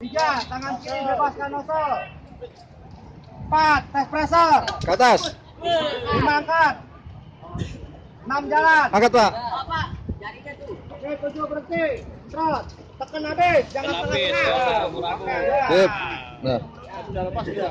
Tiga, tangan kiri bebaskan nosol. Empat, tes pressure. Ke atas. Lima angkat. Enam jalan. Angkat, Pak. Oke, tujuh berhenti. Trot. Tekan habis, jangan tengah-tengah. Sip. Nah. Ya, sudah lepas sudah.